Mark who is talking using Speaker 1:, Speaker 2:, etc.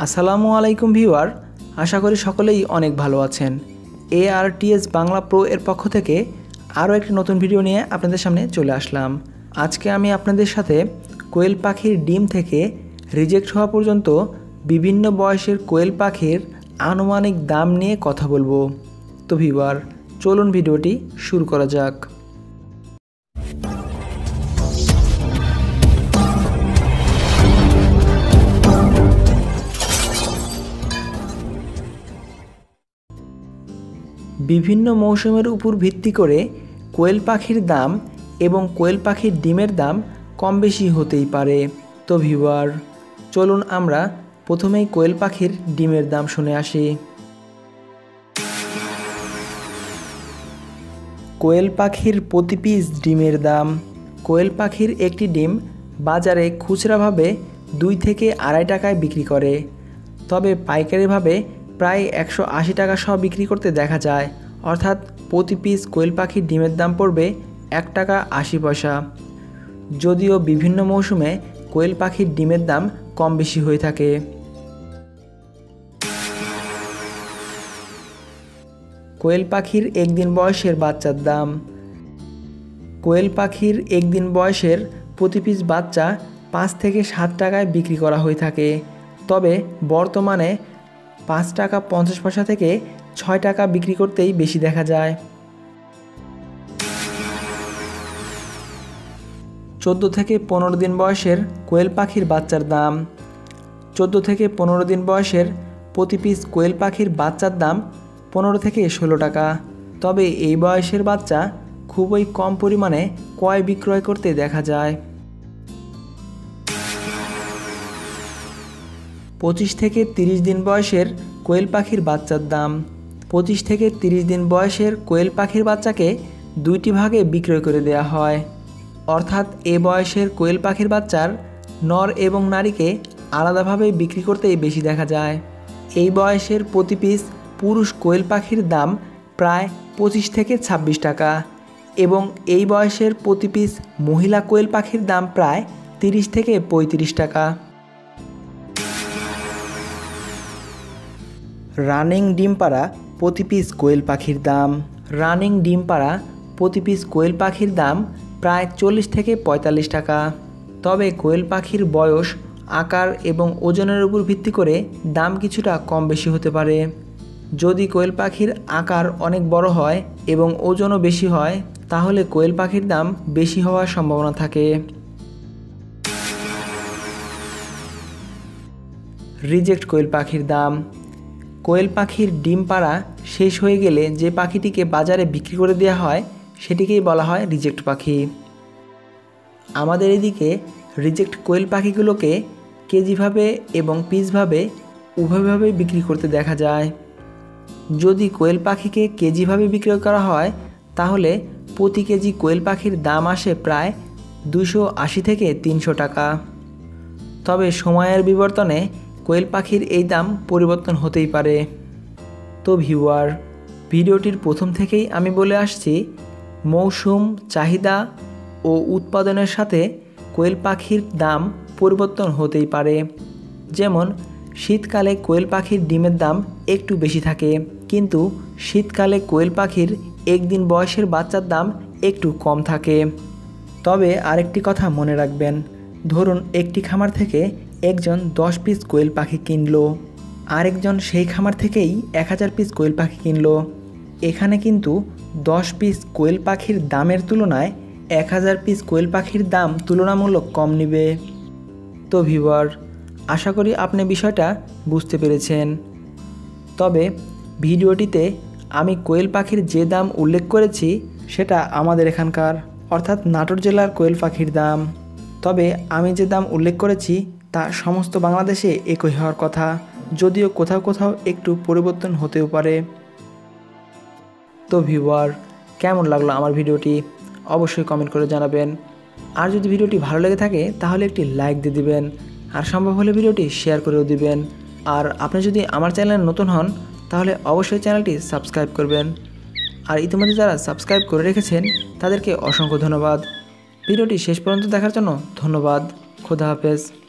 Speaker 1: আসসালামু আলাইকুম ভিউয়ার, আশা করি সকলেই অনেক ভালো আছেন। এ আর বাংলা প্রো এর পক্ষ থেকে আরও একটি নতুন ভিডিও নিয়ে আপনাদের সামনে চলে আসলাম। আজকে আমি আপনাদের সাথে কোয়েল পাখির ডিম থেকে রিজেক্ট হওয়া পর্যন্ত বিভিন্ন বয়সের কোয়েল পাখির আনুমানিক দাম নিয়ে কথা বলব। তো ভিউয়ার, চলুন ভিডিওটি শুরু করা যাক। বিভিন্ন মৌসুমের উপর ভিত্তি করে কোয়েল পাখির দাম এবং কোয়েল পাখির ডিমের দাম কম বেশি হতেই পারে। তো ভিউয়ার, চলুন আমরা প্রথমেই কোয়েল পাখির ডিমের দাম শুনে আসি। কোয়েল পাখির প্রতি পিস ডিমের দাম। কোয়েল পাখির একটি ডিম বাজারে খুচরাভাবে দুই থেকে আড়াই টাকায় বিক্রি করে। তবে পাইকারিভাবে প্রায় একশো আশি টাকা সহ বিক্রি করতে দেখা যায়। অর্থাৎ প্রতি পিস কোয়েল পাখির ডিমের দাম পড়বে এক টাকা আশি পয়সা। যদিও বিভিন্ন মৌসুমে কোয়েল পাখির ডিমের দাম কম বেশি হয়ে থাকে। কোয়েল পাখির একদিন বয়সের বাচ্চার দাম। কোয়েল পাখির একদিন বয়সের প্রতি পিস বাচ্চা পাঁচ থেকে সাত টাকায় বিক্রি করা হয়ে থাকে। তবে বর্তমানে পাঁচ টাকা পঞ্চাশ পয়সা থেকে ছয় টাকা বিক্রি করতেই বেশি দেখা যায়। চোদ্দ থেকে পনেরো দিন বয়সের কোয়েল পাখির বাচ্চার দাম। চোদ্দ থেকে পনেরো দিন বয়সের প্রতি পিস কোয়েল পাখির বাচ্চার দাম পনেরো থেকে ষোলো টাকা। তবে এই বয়সের বাচ্চা খুবই কম পরিমাণে ক্রয় বিক্রয় করতে দেখা যায়। পঁচিশ থেকে তিরিশ দিন বয়সের কোয়েল পাখির বাচ্চার দাম। পঁচিশ থেকে তিরিশ দিন বয়সের কোয়েল পাখির বাচ্চাকে দুইটি ভাগে বিক্রয় করে দেওয়া হয়। অর্থাৎ এ বয়সের কোয়েল পাখির বাচ্চার নর এবং নারীকে আলাদাভাবে বিক্রি করতেই বেশি দেখা যায়। এই বয়সের প্রতি পিস পুরুষ কোয়েল পাখির দাম প্রায় পঁচিশ থেকে ছাব্বিশ টাকা এবং এই বয়সের প্রতি পিস মহিলা কোয়েল পাখির দাম প্রায় তিরিশ থেকে পঁয়ত্রিশ টাকা। রানিং ডিম পাড়া প্রতি পিস কোয়েল পাখির দাম। রানিং ডিম পাড়া প্রতি পিস কোয়েল পাখির দাম প্রায় চল্লিশ থেকে পঁয়তাল্লিশ টাকা। তবে কোয়েল পাখির বয়স, আকার এবং ওজনের উপর ভিত্তি করে দাম কিছুটা কম বেশি হতে পারে। যদি কোয়েল পাখির আকার অনেক বড় হয় এবং ওজনও বেশি হয়, তাহলে কোয়েল পাখির দাম বেশি হওয়ার সম্ভাবনা থাকে। রিজেক্ট কোয়েল পাখির দাম। কোয়েল পাখির ডিম পাড়া শেষ হয়ে গেলে যে পাখিটিকে বাজারে বিক্রি করে দেওয়া হয়, সেটিকেই বলা হয় রিজেক্ট পাখি। আমাদের এদিকে রিজেক্ট কোয়েল পাখিগুলোকে কেজিভাবে এবং পিসভাবে উভয়ভাবে বিক্রি করতে দেখা যায়। যদি কোয়েল পাখিকে কেজিভাবে বিক্রয় করা হয়, তাহলে প্রতি কেজি কোয়েল পাখির দাম আসে প্রায় দুশো আশি থেকে তিনশো টাকা। তবে সময়ের বিবর্তনে কোয়েল পাখির এই দাম পরিবর্তন হতেই পারে। তো ভিউয়ার, ভিডিওটির প্রথম থেকেই আমি বলে আসছি, মৌসুম, চাহিদা ও উৎপাদনের সাথে কোয়েল পাখির দাম পরিবর্তন হতেই পারে। যেমন, শীতকালে কোয়েল পাখির ডিমের দাম একটু বেশি থাকে, কিন্তু শীতকালে কোয়েল পাখির একদিন বয়সের বাচ্চার দাম একটু কম থাকে। তবে আরেকটি কথা মনে রাখবেন, ধরুন একটি খামার থেকে একজন দশ পিস কোয়েল পাখি কিনলো, আরেকজন সেই খামার থেকেই এক হাজার পিস কোয়েল পাখি কিনলো। এখানে কিন্তু দশ পিস কোয়েল পাখির দামের তুলনায় এক হাজার পিস কোয়েল পাখির দাম তুলনামূলক কম নেবে। তো ভিওয়ার আশা করি আপনি বিষয়টা বুঝতে পেরেছেন। তবে ভিডিওটিতে আমি কোয়েল পাখির যে দাম উল্লেখ করেছি, সেটা আমাদের এখানকার, অর্থাৎ নাটোর জেলার কোয়েল পাখির দাম। তবে আমি যে দাম উল্লেখ করেছি তা সমস্ত বাংলাদেশে একই হওয়ার কথা, যদিও কোথাও কোথাও একটু পরিবর্তন হতেও পারে। তো ভিউয়ার, কেমন লাগল আমার ভিডিওটি? অবশ্যই কমেন্ট করে জানাবেন। আর যদি ভিডিওটি ভালো লেগে থাকে, তাহলে একটি লাইক দিয়ে দিবেন। আর সম্ভব হলে ভিডিওটি শেয়ার করেও দিবেন। আর আপনি যদি আমার চ্যানেলে নতুন হন, তাহলে অবশ্যই চ্যানেলটি সাবস্ক্রাইব করবেন। আর ইতিমধ্যে যারা সাবস্ক্রাইব করে রেখেছেন, তাদেরকে অসংখ্য ধন্যবাদ। ভিডিওটি শেষ পর্যন্ত দেখার জন্য ধন্যবাদ। খোদা হাফেজ।